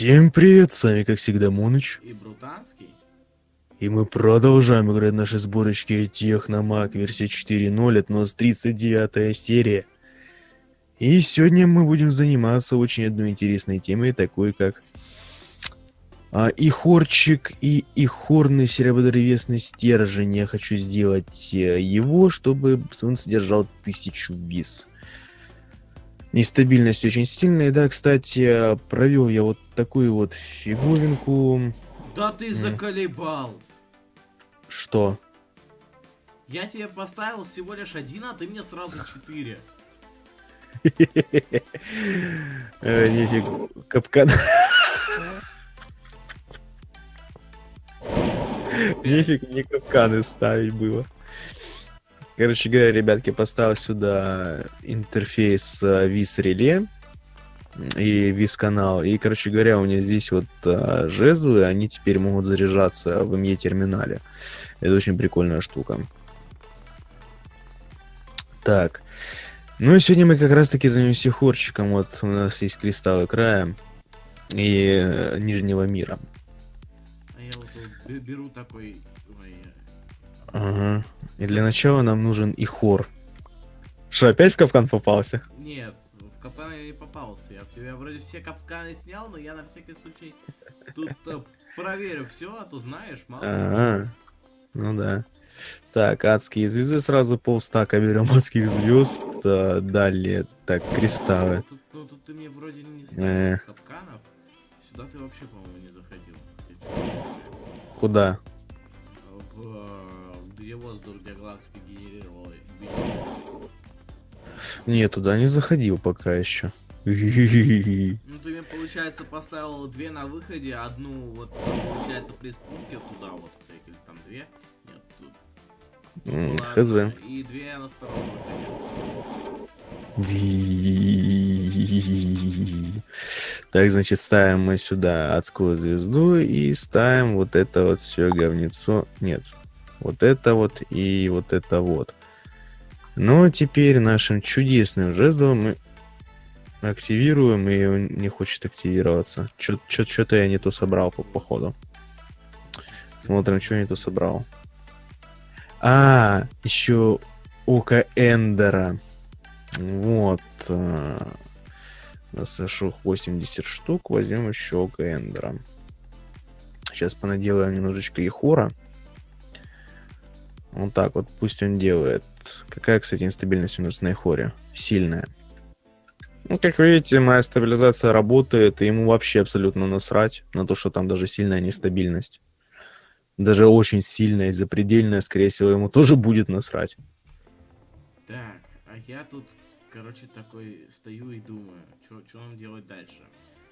Всем привет, с вами как всегда Моныч. И Брутанский. И мы продолжаем играть наши сборочки Техномаг версия 4.0, это у нас 39 серия. И сегодня мы будем заниматься очень одной интересной темой, такой как а, и хорчик, и и хорный серебродревесный стержень. Я хочу сделать э, его, чтобы он содержал тысячу вис. Нестабильность очень сильная. Да, кстати, провел я вот такую вот фиговинку. Да ты заколебал. Что? Я тебе поставил всего лишь один, а ты мне сразу четыре. Э, Нифиг, капкан. Нифиг мне капканы ставить было. Короче говоря, ребятки, поставил сюда интерфейс вис реле и вис канал. И, короче говоря, у меня здесь вот а, жезлы, они теперь могут заряжаться в МЕ терминале. Это очень прикольная штука. Так. Ну и сегодня мы как раз таки займемся хорчиком. Вот у нас есть кристаллы края и э, нижнего мира. А я вот беру такой... ой, Ага. И для начала нам нужен и хор. Что, опять в капкан попался? Нет, в капкан я попался. Я, все, я вроде все капканы снял, но я на всякий случай тут э, проверю все, а то знаешь, мало. Ага. Ну да. Так, адские звезды сразу полстака берем адских звезд. а, Далее, так, кристаллы. Тут, ну, тут ты мне вроде не Э. ставил капканов. Сюда ты вообще, по-моему, не заходил. Куда? Э, где воздух для галактики генерировал. генерировался. Не, туда не заходил пока еще. Ну, ты мне, получается, поставил две на выходе, одну, вот, получается, при спуске туда, вот, кстати, или там две. Нет, тут. хз. И две на втором выходе. Так, значит, ставим мы сюда адскую звезду и ставим вот это вот все говнецо. Нет, вот это вот и вот это вот. Ну, а теперь нашим чудесным жезлом мы активируем, и он не хочет активироваться. Что-то я не то собрал по походу. Смотрим, что не то собрал. А, еще Око Эндера. Вот. У нас аж 80 штук. Возьмем еще Око Эндера. Сейчас понаделаем немножечко Ихора. Вот так вот пусть он делает. Какая, кстати, инстабильность у нас на Ихоре? Сильная. Ну, как видите, моя стабилизация работает, и ему вообще абсолютно насрать на то, что там даже сильная нестабильность. Даже очень сильная и запредельная, скорее всего, ему тоже будет насрать. Так, а я тут, короче, такой стою и думаю, что нам делать дальше.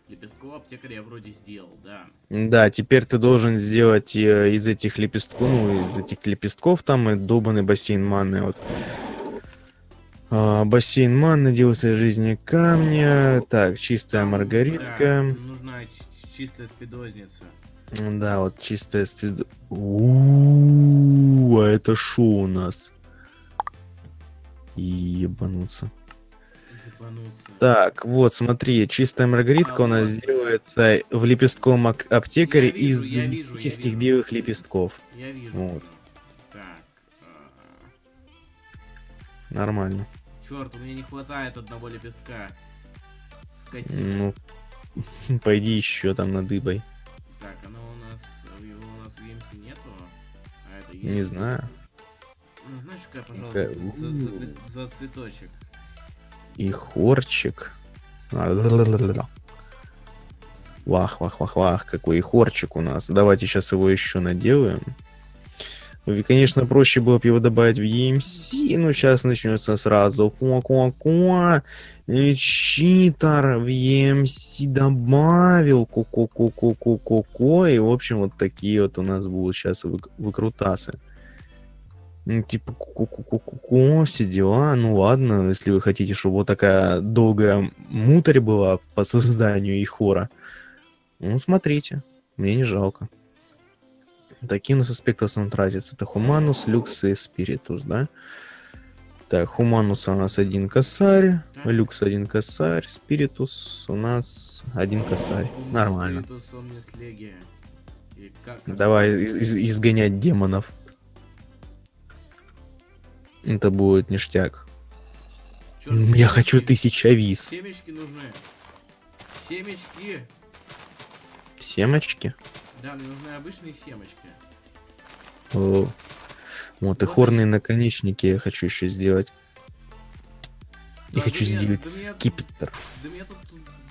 Лепестков аптекаря я вроде сделал, да. Да, теперь ты должен сделать э, из этих лепестков, ну, из этих лепестков там и долбанный бассейн маны. Вот. А, бассейн делай своей жизни камня. Так, чистая маргаритка. да, нужна чистая спидозница. Да, вот чистая спид... У-у-у, А это шо у нас? Ебануться. Ебануться. Так, вот, смотри, чистая маргаритка А, у нас вот. делается в лепестковом аптекаре вижу, из я вижу, я магических вижу. белых лепестков. Я вижу. Вот. Так. Нормально. Черт, у меня не хватает одного лепестка. Скотина. Ну, пойди еще там надыбай. Так, оно у нас, его у нас в EMC нету, а это есть. Не знаю. Ну, знаешь, какая, пожалуйста, за, за за цветочек. И хорчик. А. Вах, вах, вах, вах, какой хорчик у нас. Давайте сейчас его еще наделаем. Конечно, проще было бы его добавить в EMC, но сейчас начнется сразу. Э, Читер в EMC добавил. Ку-ку-ку-ку-ку-ку. И, в общем, вот такие вот у нас будут сейчас вык- выкрутасы. Типа ку-ку-ку-ку-ку, все дела. Ну ладно, если вы хотите, чтобы вот такая долгая мутарь была по созданию и хора. Ну, смотрите, мне не жалко. Такие у нас аспекты в основном тратятся. Это Хуманус, Люкс и Спиритус, да? Так, Хуманус у нас один косарь. Люкс один косарь, Спиритус у нас один косарь. Нормально. Давай из- из- изгонять демонов. Это будет ништяк. Чёрт, Я хочу семечки- тысяча виз. Семечки нужны. Семечки. Семочки? Да, мне нужны обычные семечки. О. Вот, и хорные наконечники я хочу еще сделать. И Да, хочу да нет, сделать да скипетр. Да мне тут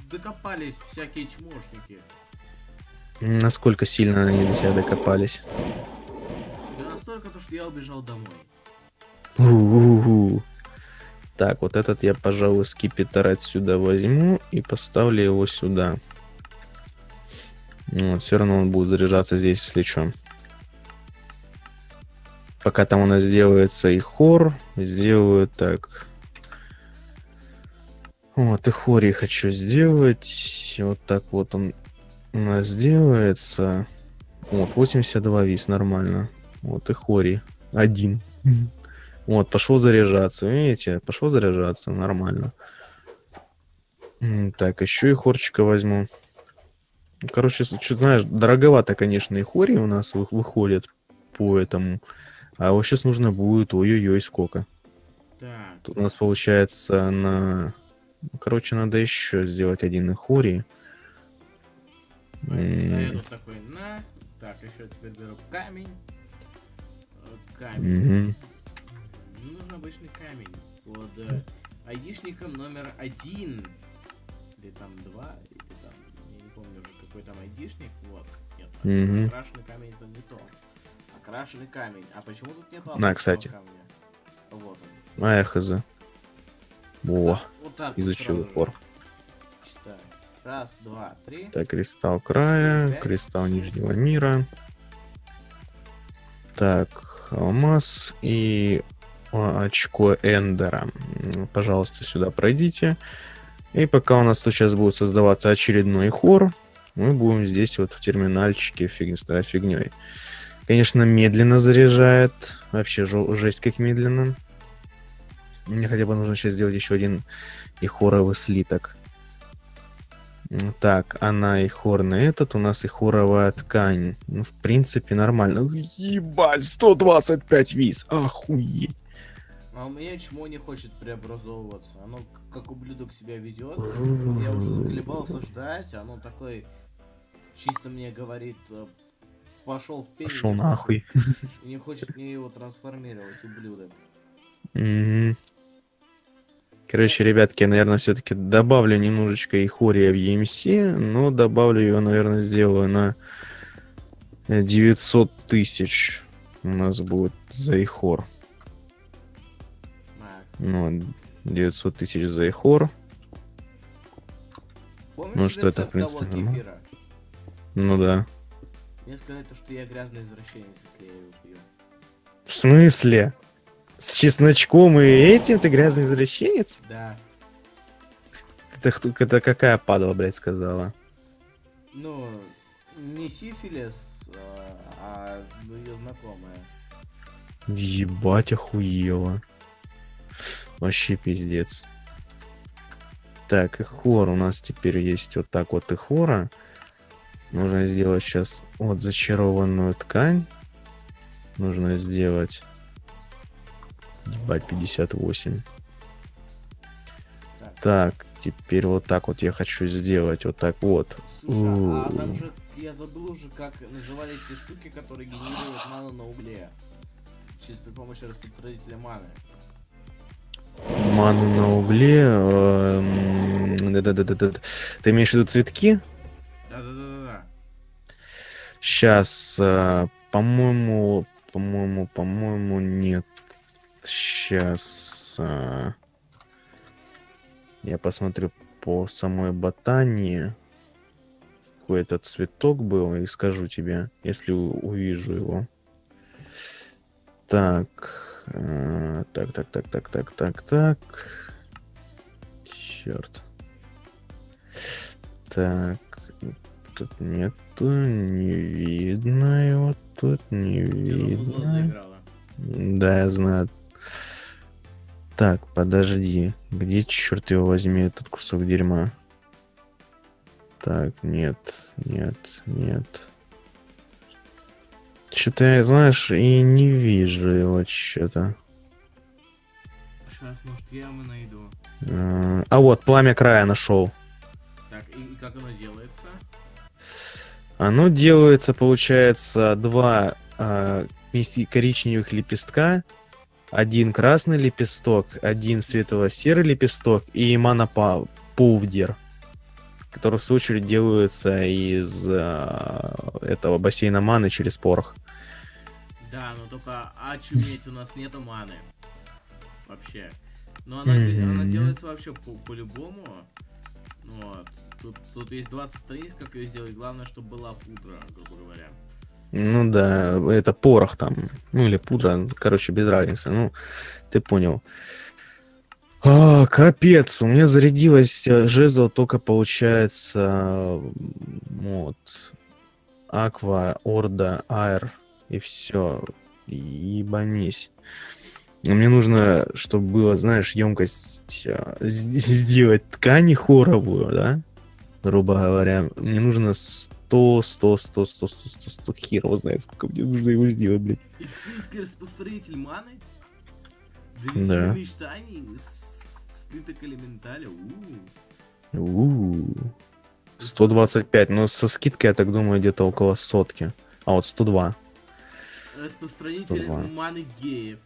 докопались всякие чмошники. Насколько сильно они до тебя докопались. Да настолько то, что я убежал домой. У-у-у. Так, вот этот я, пожалуй, скипетр отсюда возьму и поставлю его сюда. Вот, все равно он будет заряжаться здесь, если что. Пока там у нас сделается и хор, сделаю так. Вот, и хори хочу сделать. Вот так вот он у нас делается. Вот, 82 вис, нормально. Вот и хори. Один. Вот, пошел заряжаться, видите? Пошел заряжаться, нормально. Так, еще и хорчика возьму. Короче, что знаешь, дороговато, конечно, и хори у нас вы- выходит по этому. А вот сейчас нужно будет, ой-ой-ой, сколько. Так. Тут у нас получается на... Короче, надо еще сделать один ихори. Я М, тут такой, на. Так, еще теперь беру камень. Камень. Мне нужен обычный камень. Под э, айдишником номер один. Или там два, какой там айдишник. Вот. Нет, Мгм. окрашенный камень это не то. Окрашенный камень. А почему тут нету На, кстати. камня? Вот он. А, я хз. О, Так, вот изучил упор. Читаю. Раз, два, три. Так, кристалл края, Пять. кристалл нижнего мира. Так, алмаз и а, очко Эндера. Пожалуйста, сюда пройдите. И пока у нас тут сейчас будет создаваться очередной хор, мы будем здесь вот в терминальчике фиг, фигней. Конечно, медленно заряжает. Вообще жесть как медленно. Мне хотя бы нужно сейчас сделать еще один и хоровый слиток. Так, она и хорный этот, у нас и хоровая ткань. Ну, в принципе, нормально. Ебать, 125 виз, охуеть. А у меня чмо не хочет преобразовываться. Оно как ублюдок себя ведет. Я уже заколебался ждать. Оно такой чисто мне говорит, э, пошел в пень. Пошел нахуй. И не хочет мне его трансформировать, ублюдок. Мгм. Короче, ребятки, я, наверное, все-таки добавлю немножечко ихория в EMC, но добавлю ее, наверное, сделаю на э, 900 тысяч. У нас будет за ихор. Ну, 900 тысяч за ихор. Помнишь Ну, что это, в принципе, нормально. Ну да. Мне сказать, то, что я грязный извращенец, если я его пью. В смысле? С чесночком и этим ты грязный извращенец? Да. Это, это какая падала, блядь, сказала? Ну, не сифилис, а, а ее знакомая. Ебать, охуела. Вообще пиздец. Так, и хор у нас теперь есть вот так вот и хора. Нужно сделать сейчас вот зачарованную ткань. Нужно сделать... Ебать, 58. Так. Теперь вот так вот я хочу сделать. Вот так вот. Слушай, а там же, я забыл уже, как назывались те штуки, которые генерируют ману на угле. Через при помощи распределителя маны. Ману на угле. эм. Ты имеешь в виду цветки? Сейчас, по-моему, по-моему, по-моему, нет. Сейчас я посмотрю по самой ботании. Какой этот цветок был, и скажу тебе, если увижу его. Так, э, так, так, так, так, так, так, так. Черт. Так, тут нету, не видно его, тут не видно. Да, я знаю. Так, подожди. Где, черт его возьми, этот кусок дерьма? Так, нет, нет, нет. Что-то я, знаешь, и не вижу его что-то. Сейчас, может, я ему найду. А, а вот, пламя края нашел. Так, и, и как оно делается? Оно делается, получается, два вместе коричневых лепестка, один красный лепесток, один светло-серый лепесток и манопаувдер, который в свою очередь делается из а, этого бассейна маны через порох. Да, но только очуметь у нас нету маны. Вообще. Но она, Мгм. она делается вообще по- по-любому. Вот. Тут, тут есть 20 страниц, как ее сделать. Главное, чтобы была пудра, грубо говоря. Ну да, это порох там, ну или пудра, короче, без разницы. Ну, ты понял. А, капец, у меня зарядилась э, жезл только получается вот Аква, Орда, Айр и все. Ебанись. Но Мне нужно, чтобы было, знаешь, емкость э, сделать ткани хоровую, да? Грубо говоря. Мне нужно 100, 100, 100, 100, 100, 100, 100, хер его знает, сколько мне нужно его сделать, блядь. Эльфийский распространитель маны? Да. Для мечтаний с- слиток элементаля. у У-у-у. 125, но со скидкой, я так думаю, где-то около сотки. А вот 102. Распространитель 102. маны геев.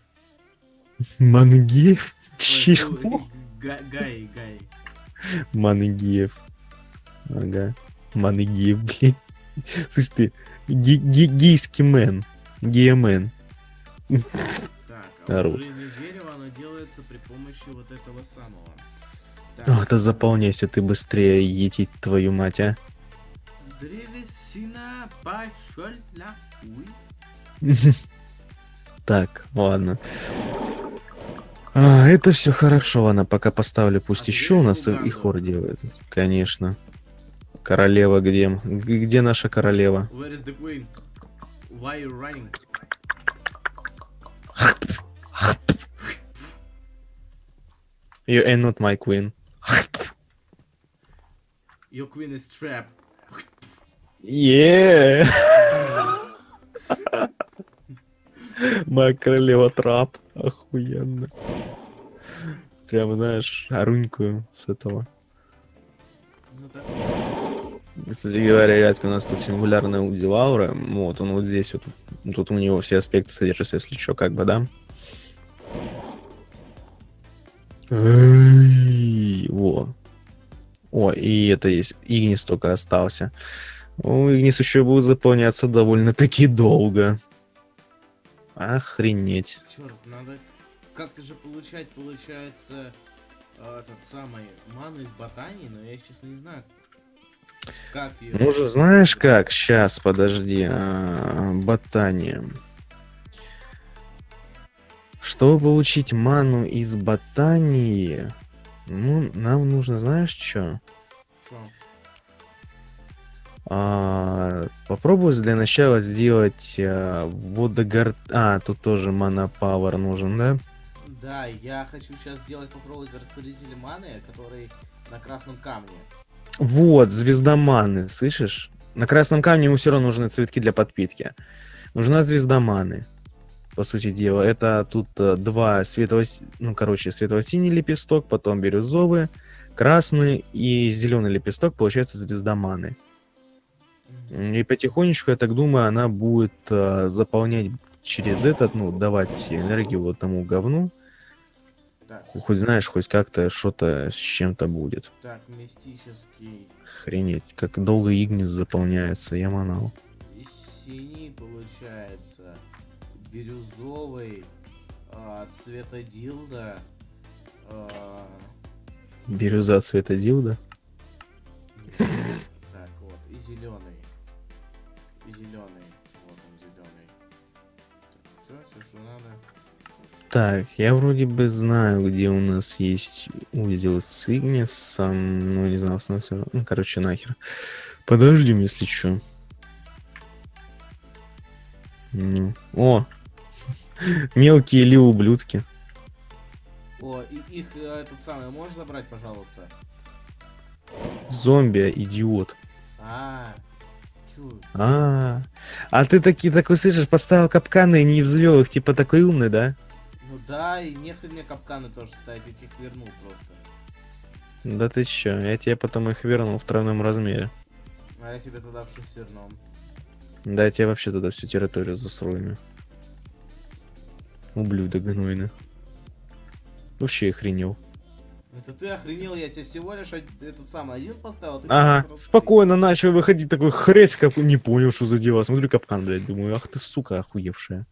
Мангиев? Чего? Гай, гай. Мангиев. Ага. Мангиев, блядь. Слышь ты, ги- ги- гейский мэн. Геомен. Так, а Ору. вот древнее дерево, оно делается при помощи вот этого самого. Так, О, да заполняйся ты быстрее, етить твою мать, а. Древесина пошел нахуй. Так, ладно. А, это все хорошо, ладно, пока поставлю, пусть А еще у нас и, и хор делает. Конечно. Королева где? Где наша королева? You ain't not my queen. Your queen is trapped. Yeah! Моя королева трап. Охуенно. Прям, знаешь, орунькую с этого. Ну так. Кстати говоря, рядки у нас тут сингулярная удилаура. Вот, он вот здесь вот. Тут у него все аспекты содержатся, если что, как бы, да? Во. О, и это есть. Игнис только остался. О, Игнис еще будет заполняться довольно-таки долго. Охренеть. Черт, надо как-то же получать, получается, э, этот самый ману из ботании, но я сейчас не знаю, как ее. Ну же, знаешь как? Сейчас, подожди. А, Ботания. Чтобы получить ману из ботании, ну, нам нужно, знаешь, что? Попробуй для начала сделать а, водогор... А, тут тоже мана пауэр нужен, да? Да, я хочу сейчас сделать, попробовать распорядитель маны, который на красном камне. Вот, звезда маны, слышишь? На красном камне ему все равно нужны цветки для подпитки. Нужна звезда маны, по сути дела. Это тут э, два светло... Ну, короче, светло-синий лепесток, потом бирюзовый, красный и зеленый лепесток, получается звезда маны. И потихонечку, я так думаю, она будет э, заполнять через этот, ну, давать энергию вот тому говну. Так, Хоть знаешь, хоть как-то что-то с чем-то будет. так, мистический Охренеть, как долго Игнис заполняется, я манал. синий получается, бирюзовый, а, цвета дилда, а, Бирюза цвета дилда. так вот, и зеленый, и зеленый, вот он зеленый. Все, все, что надо. Так, я вроде бы знаю, где у нас есть узел с Игнисом. Ну, не знаю, в смысле, Ну, короче, нахер. Подождем, если что. Ну. О! Мелкие ли ублюдки. О, и их э, этот самый можешь забрать, пожалуйста? Зомби, идиот. А, чё? А, а ты таки такой слышишь, поставил капканы и не взвел их, типа такой умный, да? Ну да, и нехрен мне капканы тоже ставить, я их вернул просто. Да ты чё, я тебе потом их вернул в тройном размере. А я тебе тогда в шестерном. Да я тебе вообще тогда всю территорию засрою. Ублюдок гнойный. Вообще охренел. Это ты охренел, я тебе всего лишь этот самый один поставил, а Ага, спокойно начал выходить, такой хресь, как не понял, что за дело. Смотрю, капкан, блядь, думаю, ах ты, сука, охуевшая.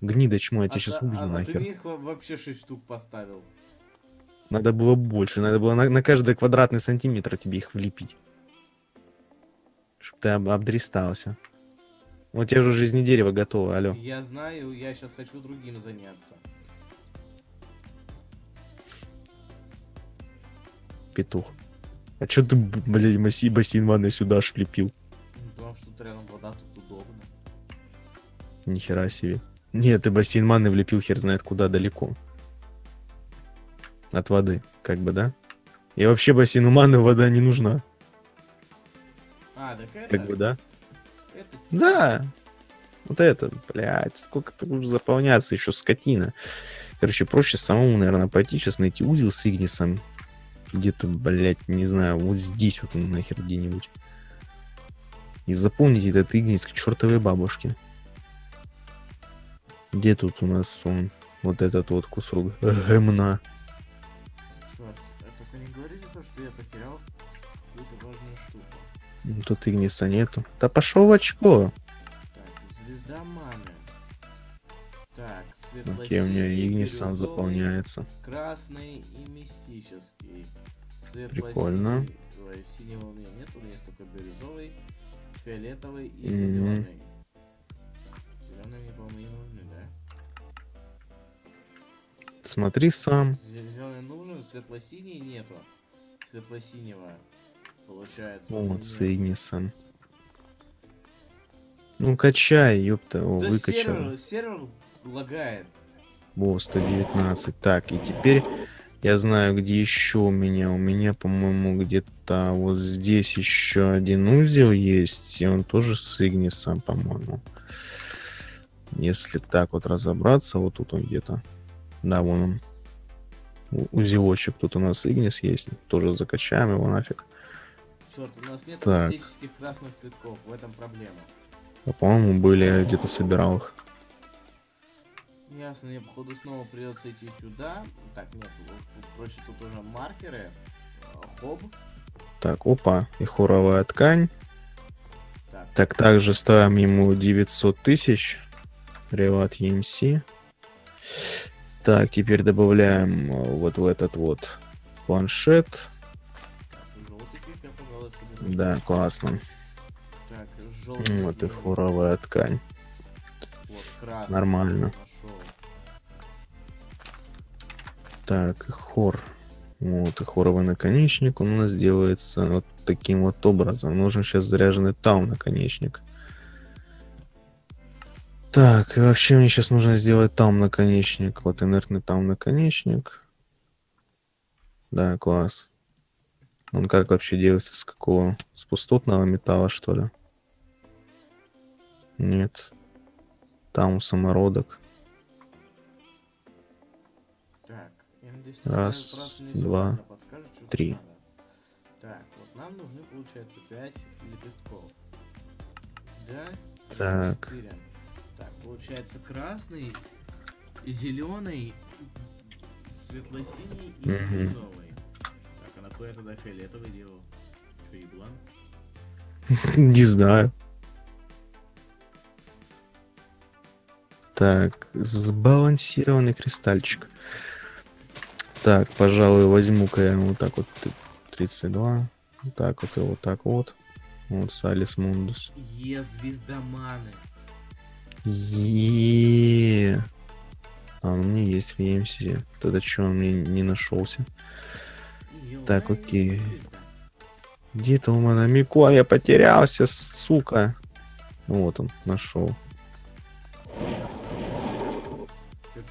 Гнида чмо, я тебя А сейчас та- убью а- а ты нахер. их во- вообще 6 штук поставил. Надо было больше, надо было на, на каждый квадратный сантиметр тебе их влепить. Чтоб ты об- обдристался. Вот у тебя уже жизни дерева готово, алло. Я знаю, я сейчас хочу другим заняться. Петух. А чё ты, блядь, масси бассейн ванной сюда аж влепил? Потому что тут рядом вода, тут удобно. Нихера себе. Нет, ты бассейн маны влепил хер знает куда далеко. От воды, как бы, да? И вообще бассейну маны вода не нужна, А, так это... как бы, да? это Да. Вот это, блядь, сколько ты будешь заполняться еще, скотина. Короче, проще самому, наверное, пойти сейчас найти узел с Игнисом. Где-то, блядь, не знаю, вот здесь вот нахер где-нибудь. И запомните этот Игнис к чертовой бабушке. Где тут у нас он, вот этот вот кусок гемна? Черт, только не говорите то, что я потерял какую-то важную штуку. Тут Игниса нету. Да пошел в очко. Окей, у меня Игнис сам заполняется. Красный и мистический. Прикольно. Светло-синий. Ой, Синего у меня нет, у меня есть только бирюзовый, фиолетовый и Мгм. зеленый. Зеленый мне, по-моему, не нужны, да? Смотри сам. Зеленый нужен, светло-синий нету. Светло-синего. Получается. у Вот с. Игнисом. Ну качай, ёпта, о, Да выкачал. сервер, сервер лагает. Во, 119. Так, и теперь я знаю, где еще у меня. У меня, по-моему, где-то вот здесь еще один узел есть. И он тоже с Игнисом, по-моему. Если так вот разобраться, вот тут он где-то. Да, вон он. У- Узелочек. Тут у нас Игнис есть. Тоже закачаем его нафиг. Черт, у нас нет Так. красных цветков, в этом проблема. А, по-моему, были, где-то собирал их. Ясно, мне походу снова придется идти сюда. Так, нет, вот, проще тут уже маркеры. Хоб. Так, опа, и хоровая ткань. Так, Так, также ставим ему 900 тысяч. Релат EMC. Так, теперь добавляем э, вот в этот вот планшет. Да, классно. Так, желтый. Вот и хоровая ткань. Вот. Нормально. Нашел. Так, хор. Вот, и хоровый наконечник он у нас делается вот таким вот образом. Нужен сейчас заряженный тау наконечник. Так, и вообще мне сейчас нужно сделать там наконечник. Вот инертный там наконечник. Да, класс. Он как вообще делается? С какого? С пустотного металла, что ли? Нет. Там самородок. Раз, два, что три. Так, вот нам нужны, получается, 5 лепестков. Да? Так. Так, получается красный, зеленый, светло-синий и бирюзовый. Так, а нахуй я тогда фиолетовый делал? Что, еблан? Не знаю. Так, сбалансированный кристальчик. Так, пожалуй, возьму-ка я вот так вот т- 32. Вот так вот и вот так вот. Вот Салис Мундус. Е, звезда маны. Е. А, у меня есть в EMC. Тогда что, он мне не нашелся? Так, окей. звезда. Где-то у меня Мико, я потерялся, сука. Вот он, нашел.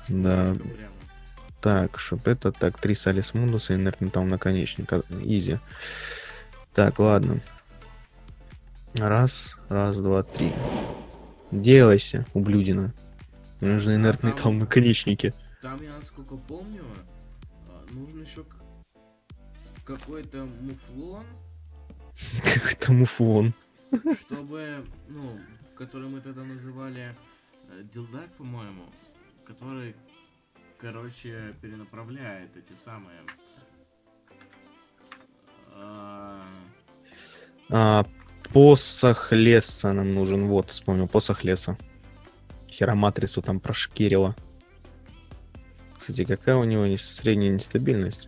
Да. прямо. Так, чтоб это так, три Салис Мундуса, инертный там наконечник. Изи. Так, ладно. Раз, раз, два, три. Делайся, ублюдина. Мне нужны инертные там наконечники. Там, я насколько помню, а, нужно еще какой-то муфлон, Какой-то муфлон. чтобы, ну, который мы тогда называли э, дилдак, по-моему, который, короче, перенаправляет эти самые... а, А, посох леса нам нужен. Вот, вспомнил, посох леса. Хероматрицу там прошкирила. Кстати, какая у него не- средняя нестабильность?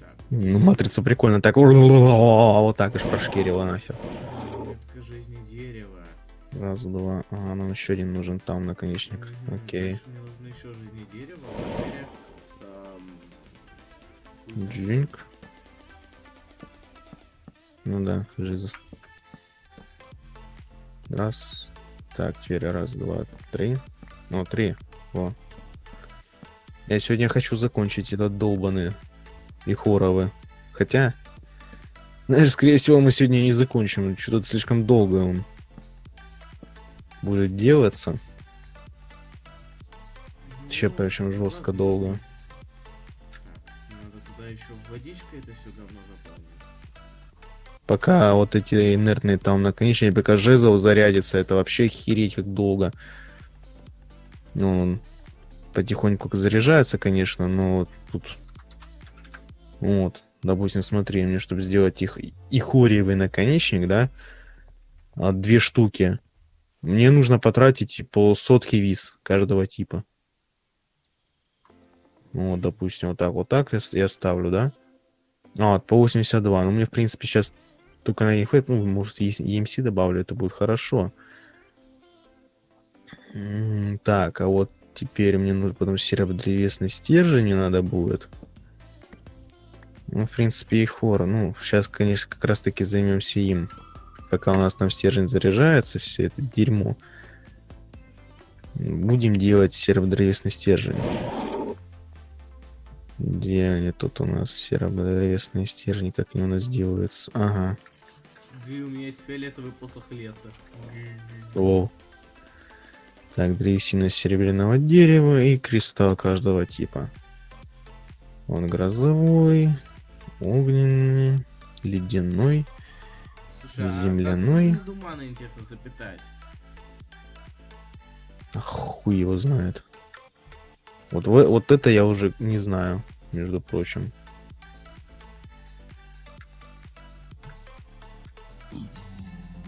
так, Ну, матрица прикольно так. Вот так аж прошкирила нахер. Раз, два. Ага, нам еще один нужен там наконечник. Окей. Мне нужно еще жизни дерева. Джинк. Ну да, жизнь. Раз. Так, теперь раз, два, три. Ну, три. Во. Я сегодня хочу закончить этот долбанный и хоровы. Хотя, знаешь, скорее всего, мы сегодня не закончим. Что-то слишком долго он будет делаться. Вообще, причем жестко долго. Водичкой это все говно заполнить. Пока вот эти инертные там наконечники, пока жезл зарядится, это вообще хереть как долго. Ну, он потихоньку заряжается, конечно, но тут... Вот, допустим, смотри, мне, чтобы сделать их ихориевый наконечник, да, а, две штуки, мне нужно потратить по сотке виз каждого типа. Вот, допустим, вот так, вот так я ставлю, да? А, вот, по 82. Ну, мне, в принципе, сейчас только на них хватит. Ну, может, EMC добавлю, это будет хорошо. Так, а вот теперь мне нужно потом серодревесный стержень мне надо будет. Ну, в принципе, и хор. Ну, сейчас, конечно, как раз-таки займемся им. Пока у нас там стержень заряжается, все это дерьмо. Будем делать серодревесный стержень. Где они тут у нас серодревесные стержни, как они у нас делаются? Ага. Гы, у меня есть фиолетовый посох леса. О. Так, древесина серебряного дерева и кристалл каждого типа. Он грозовой, огненный, ледяной. Слушай, а Земляной. как звезду маны, интересно, запитать? А хуй его знает. Вот, вот это я уже не знаю, между прочим.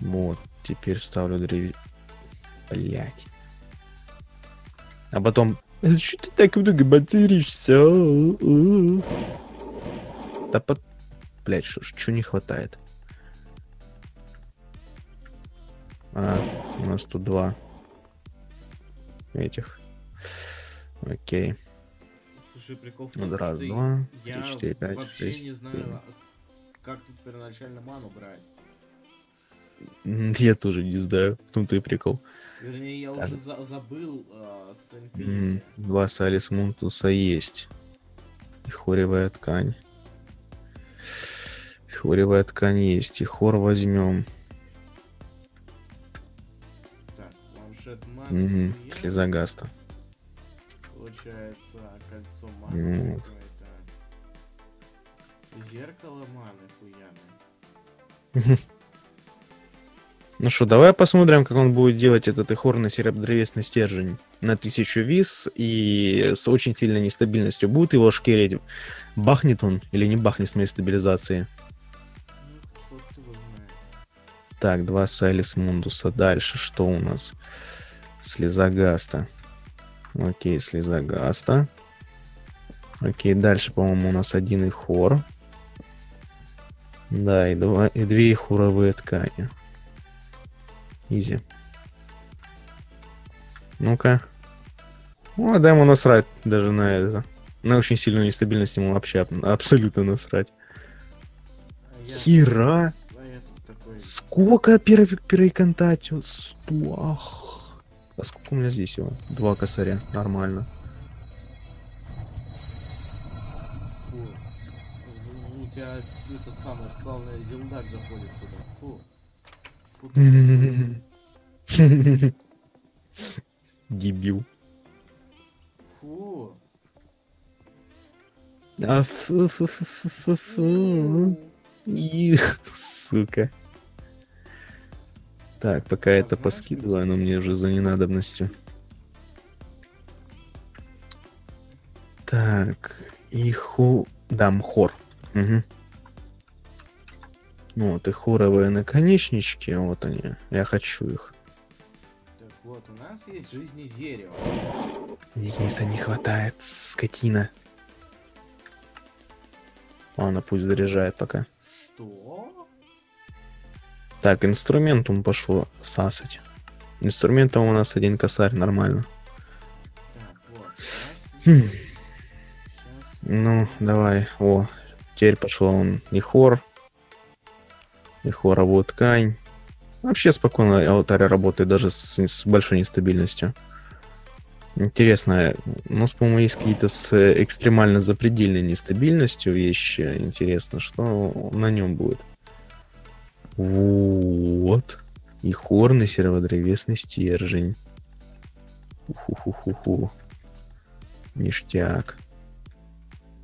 Вот, теперь ставлю древе... Блять. А потом... Что ты так много материшься? Да под... Блять, что ж, чё не хватает? А, у нас тут два этих. Окей. Слушай, прикол в Ну, том, да, раз, два, я три, четыре, пять, вообще шесть, не знаю, семь. а как тут первоначально ману брать. Я тоже не знаю, в том-то и прикол. Вернее, я Так. уже за- забыл а, с Infinity. Два Салис Мунтуса есть. И хоревая ткань. И хоревая ткань есть. И хор возьмем. Так, планшет. Мгм, хуя. Слеза Гаста. Получается, кольцо маны вот. какое-то. Зеркало маны хуяное. Ну что, давай посмотрим, как он будет делать этот ихор на серебродревесный стержень на 1000 виз и с очень сильной нестабильностью. Будет его шкерить? Бахнет он или не бахнет с моей стабилизации? Ну. Так, два Сайлис Мундуса. Дальше что у нас? Слеза Гаста. Окей, слеза Гаста. Окей, дальше, по-моему, у нас один ихор. Да, и, два, и две ихуровые ткани. Изи. Ну-ка. Ну, дай ему насрать даже на это. На очень сильную нестабильность ему вообще аб- абсолютно насрать. А я, Хера! а такой... Сколько пер- переконтатил? Сто. Ах. А сколько у меня здесь его? Два косаря. Нормально. Фу. У тебя этот самый, главное, зелдак заходит туда. Фу. Дебил. Фу. А фу фу фу фу фу фу. Сука. Так, пока это поскидываю, оно мне уже за ненадобностью. Так, и ху... Да, мхор. Мгм. Ну вот, и хоровые наконечнички, вот они. Я хочу их. Так вот, у нас есть жизни дерево. Дениса не хватает, скотина. Ладно, пусть заряжает пока. Что? Так, инструментум пошло сасать. Инструментом у нас один косарь, нормально. Так, вот. Хм. Ну, давай. О, теперь пошло он и хор. И хоровую ткань. Вообще спокойно алтарь работает даже с, с большой нестабильностью. Интересно, у нас, по-моему, есть какие-то с экстремально запредельной нестабильностью вещи. Интересно, что на нем будет. Вот. И хорный сероводревесный стержень. Уху-ху-ху-ху. Ништяк.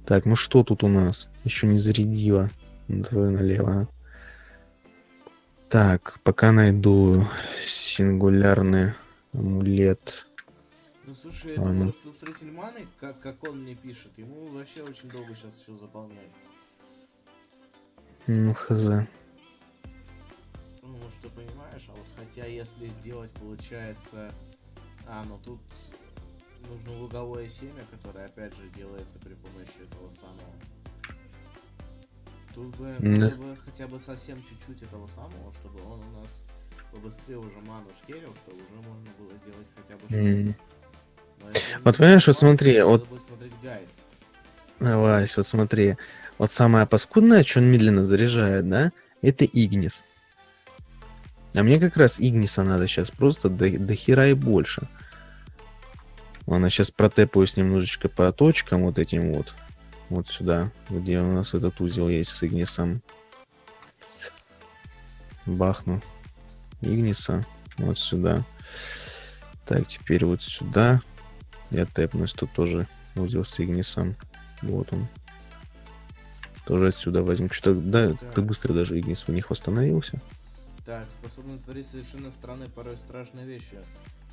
Так, ну что тут у нас? Еще не зарядила. Давай налево. Так, пока найду сингулярный амулет. Ну слушай, это Ладно. просто строитель маны, как, как он мне пишет, ему вообще очень долго сейчас еще заполнять. Ну, хз. Ну, что понимаешь, а вот хотя если сделать, получается... А, ну тут нужно луговое семя, которое опять же делается при помощи этого самого. Тут бы Да. надо бы хотя бы совсем чуть-чуть этого самого, чтобы он у нас побыстрее уже ману шкерил, чтобы уже можно было делать хотя бы он Вот понимаешь, вот смотри, то вот-. Давай, вот смотри. Вот самое паскудное, что он медленно заряжает, да? Это Игнис. А мне как раз Игниса надо сейчас просто до, до хера и больше. Ладно, сейчас протепаюсь немножечко по точкам вот этим вот. Вот сюда, где у нас этот узел есть с Игнисом. Бахну. Игниса. Вот сюда. Так, теперь вот сюда. Я тэпнусь. Тут тоже узел с Игнисом. Вот он. Тоже отсюда возьму. Что-то да, как-то Так. быстро даже Игнис у них восстановился. Так, способны творить совершенно странные, порой страшные вещи.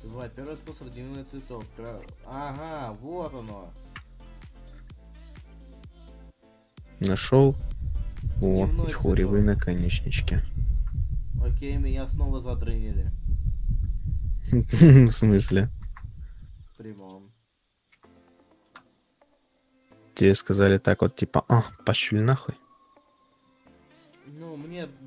Бывает, первый способ дневной цветок. Кра- Ага, вот оно. Нашел. О, и хоревые наконечнички. Окей, меня снова задрынили. В смысле? В прямом. Тебе сказали так вот, типа, а, пошли нахуй.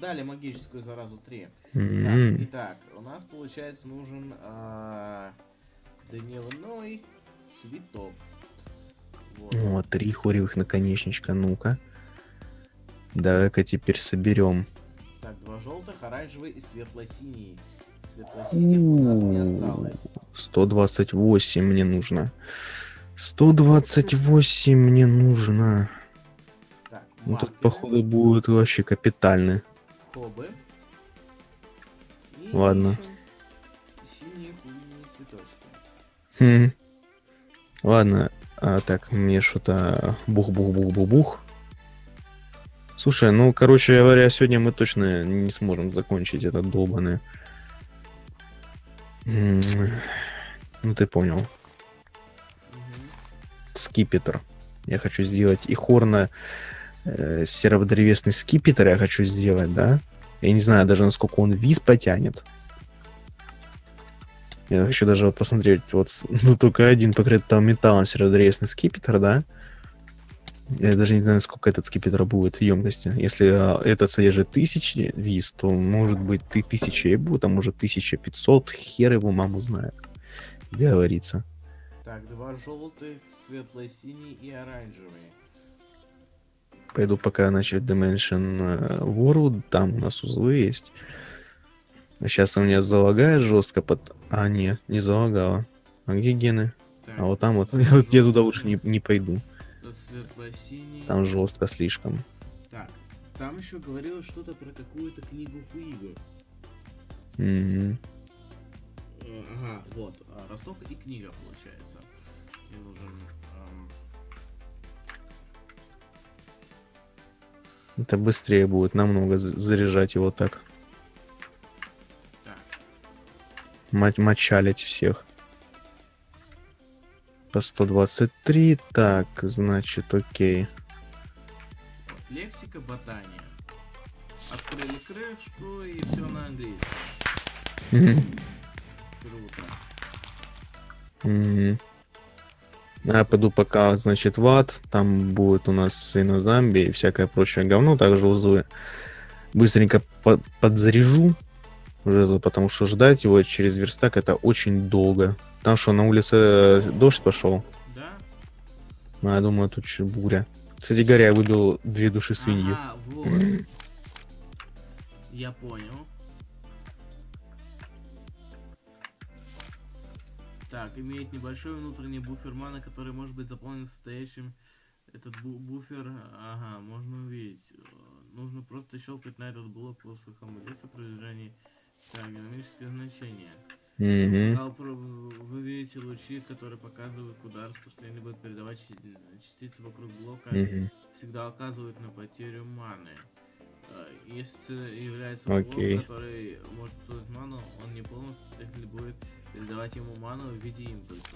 Дали магическую заразу 3. М. Так, итак, у нас, получается, нужен а, дневной цветок. Вот. О, три хоревых наконечничка, ну-ка. Давай-ка теперь соберем. Так, два желтых, оранжевый и светло-синий. Светло-синих у нас не осталось. 128 мне нужно. 128 мне нужно. Так, Ну тут, походу, будет вообще капитальный. Хобы. И Ладно. Синие хуйные цветочки. Хм. Ладно, а, так, мне что-то бух-бух-бух-бух-бух. Слушай, ну, короче говоря, сегодня мы точно не сможем закончить этот долбанный. Ну, ты понял. Скипетр. Я хочу сделать и хорно э, серодревесный скипетр я хочу сделать, да? Я не знаю даже, насколько он виз потянет. Я хочу даже вот посмотреть, вот, ну, только один покрытый металлом серодревесный скипетр, да? Я даже не знаю, сколько этот скипетр будет в емкости. Если а, этот содержит тысячи виз, то может быть ты тысяча и будет, а может 1500, хер его маму знает. Говорится. Так, два желтых, светло-синий и оранжевый. Пойду пока начать Dimension э, World, там у нас узлы есть. А сейчас у меня залагает жестко под... А, не, не залагало. А где гены? Так, А вот там вот. Я, вот- я туда лучше не, не пойду. Там жестко слишком. Так, там еще говорилось что-то про какую-то книгу Фуигу. Мгм. Э, Ага, вот, а, Росток и книга получается. Мне нужен... Это быстрее будет намного заряжать его так. Так, мочалить всех. По 123. Так, значит, окей. вот, лексика, ботания. Открыли крышку и все на английском. Круто. А Я пойду пока, значит, в ад. Там будет у нас свинозамби и всякое прочее говно. Также узлы. Быстренько по- подзаряжу жезл, потому что ждать его через верстак это очень долго. Там что, на улице э, дождь пошел? Да? Ну, я думаю, тут чуть буря. Кстати говоря, я выбил две души свиньи. Ага, вот. Я понял. Так, имеет небольшой внутренний буфер мана, который может быть заполнен состоящим... Этот бу- буфер, ага, можно увидеть. Э, Нужно просто щелкать на этот блок после хамбулиса при движении. Так, динамическое значение. Мгм. Когда вы- видите лучи, которые показывают, куда распространение будет передавать частицы вокруг блока Мгм. всегда указывают на потерю маны. Э, Если является Окей. блок, который может использовать ману, он не полностью состоятельный будет передавать ему ману в виде импульсов.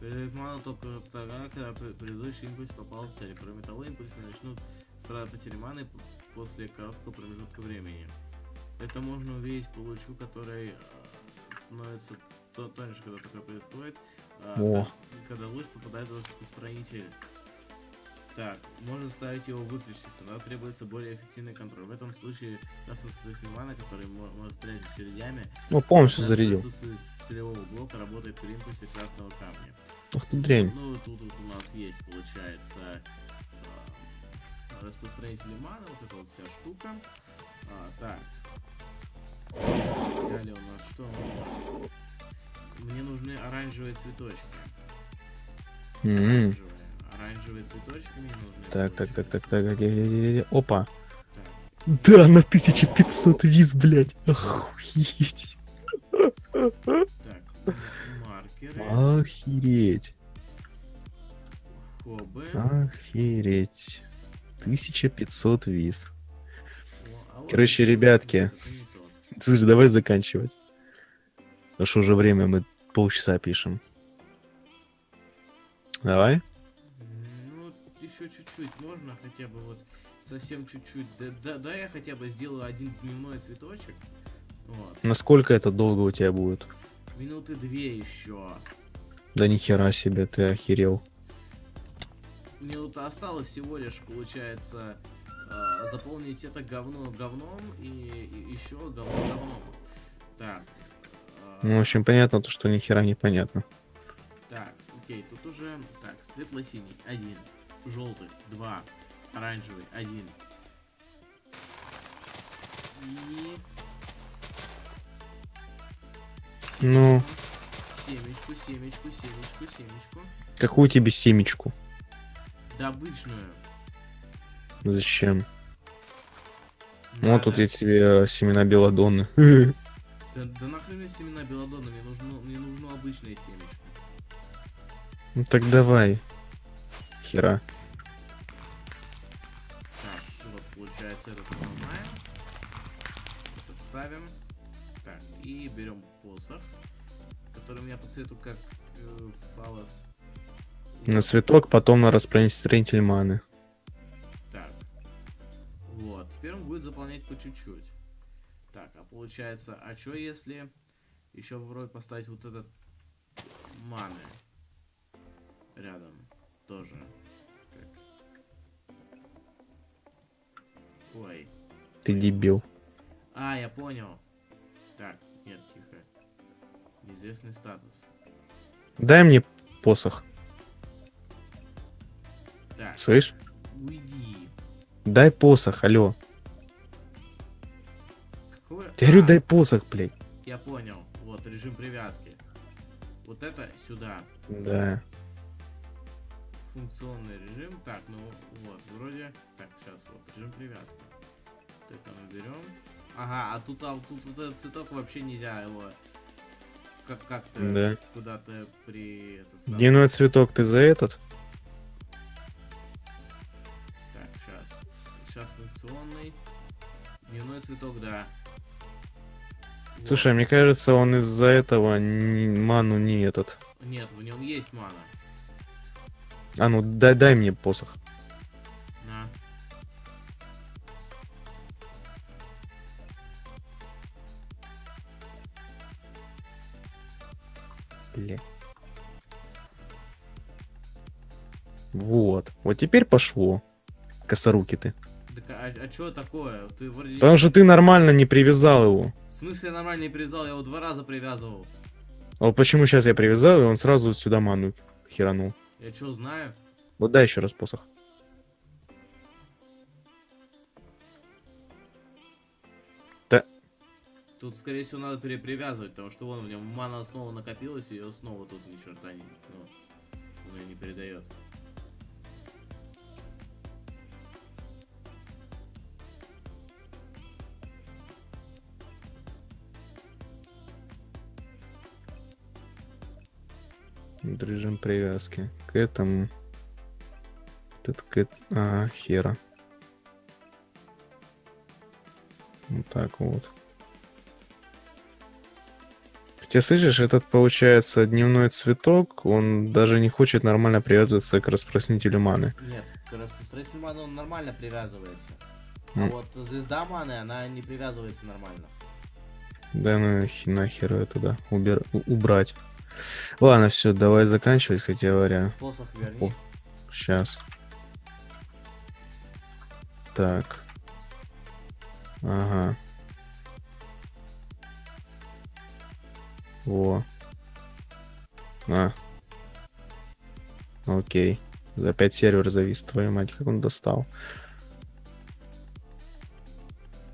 Передает ману только тогда, когда пре- предыдущий импульс попал в цель. Кроме того, импульсы начнут страдать потери маны после короткого промежутка времени. Это можно увидеть по лучу, который э, становится то- тоньше, когда такое происходит. э, О. когда луч попадает в распространитель. Так, можно ставить его выключить, но требуется более эффективный контроль. В этом случае красный мана, который мо- может стрелять очередями, Ну, полностью зарядил. отсутствии целевого блока работает при импульсе красного камня. Ух ты, дрянь. Ну, тут вот у нас есть, получается, э, распространители маны, вот эта вот вся штука. А, так. Далее у нас что? Мне нужны оранжевые цветочки. М. Оранжевые. Оранжевые цветочки мне нужны. Так, так, так, так, так. э-э-э-э. Опа. Так. Да, на 1500 виз, блядь. Охуеть. Так, маркеры, Охереть. хобы. Охереть. 1500 виз. А Короче, ребятки. Слушай, давай заканчивать. Потому что уже время мы полчаса пишем. Давай. Еще чуть-чуть можно, хотя бы вот совсем чуть-чуть. Да, да, да, я хотя бы сделаю один дневной цветочек. Вот. Насколько это долго у тебя будет? Минуты две еще. Да нихера себе, ты охерел. Минута осталось всего лишь, получается, э, заполнить это говно говном и, еще говно говном. Так. э, Ну, в общем, понятно, то, что нихера не понятно. Так, окей, тут уже... Так, светло-синий, один. Желтый, два. Оранжевый, один. И... Ну, Семечку, семечку, семечку, семечку. какую тебе семечку? Да, обычную. Зачем? Ну, Надо. тут я тебе э, семена белладонны. Да, да нахрен мне семена белладона, мне нужно, мне нужно обычное семечко. Ну так давай. Хера. Так, вот получается этот ломаем. Этот ставим. Так, и берем посох, который у меня по цвету как э, фалос. На цветок, потом на распространитель маны. Так. Вот. Теперь он будет заполнять по чуть-чуть. Так, а получается, а что если еще вроде поставить вот этот маны рядом тоже? Как? Ой. Ты дебил. А, я понял. Так, нет, тихо. Неизвестный статус. Дай мне посох. Так, Слышь? уйди. Дай посох, алло. Какой? Я говорю, А, дай посох, блядь. Я понял. Вот, режим привязки. Вот это сюда. Да. Функционный режим. Так, ну вот, вроде... Так, сейчас вот, режим привязки. Вот это мы берем. Ага, а тут, а, тут вот этот цветок вообще нельзя его как как-то Да. куда-то при... Этот, самый- Дневной цветок ты за этот? Так, сейчас. Сейчас функционный. Дневной цветок, да. Вот. Слушай, мне кажется, он из-за этого ману не этот. Нет, в нем есть мана. А ну дай, дай мне посох. На. Бля. Вот. Вот теперь пошло. Косоруки ты. Так, а, что такое? Ты вроде... Потому что ты нормально не привязал его. В смысле нормально не привязал? Я его два раза привязывал. А вот почему сейчас я привязал, и он сразу сюда ману херанул. Я что, знаю? Вот дай еще раз посох. Тут, скорее всего, надо перепривязывать, потому что вон в нем мана снова накопилась, и ее снова тут ни черта не... Ну, ее не передает. Режим привязки. К этому. Этот к... А, хера. Вот так вот. Хотя, слышишь, этот, получается, дневной цветок, он даже не хочет нормально привязываться к распространителю маны. Нет, к распространителю маны он нормально привязывается. А вот звезда маны, она не привязывается нормально. Да ну нахер это, да, убер... убрать. Ладно, все, давай заканчивать, кстати говоря. Посох верни. О. Сейчас. Так. Ага. Во. А. Окей. Опять сервер завис, твою мать, как он достал.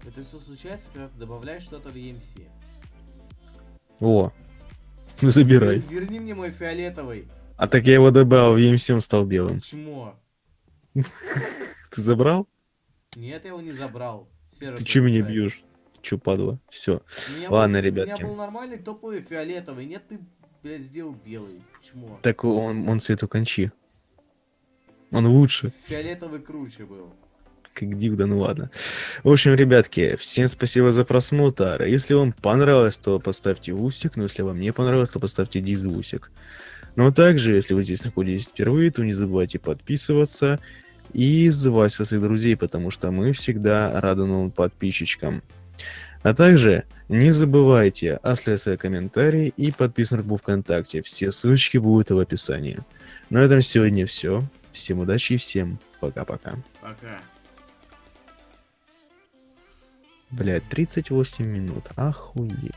Это все случается, когда добавляешь что-то в EMC. О. Ну забирай. Вер- Верни мне мой фиолетовый. А так я его добавил, в EMC он стал белым. Почему? Ты забрал? Нет, я его не забрал. Серый Ты че меня бьешь? Че, падла? Все. У Ладно, был- У ребятки. меня был нормальный топовый фиолетовый. Нет, ты, блядь, сделал белый. Почему? Так он, он цвету кончи. Он лучше. Фиолетовый круче был. Как див, да ну ладно. В общем, ребятки, всем спасибо за просмотр. Если вам понравилось, то поставьте усик, но если вам не понравилось, то поставьте дизусик. Но также, если вы здесь находитесь впервые, то не забывайте подписываться и звать своих друзей, потому что мы всегда рады новым подписчикам. А также не забывайте оставлять свои комментарии и подписываться на ВКонтакте. Все ссылочки будут в описании. На этом сегодня все. Всем удачи и всем пока-пока. Пока. Блять, 38 минут. Охуеть.